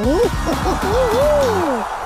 Ooh, ooh, ooh, ooh.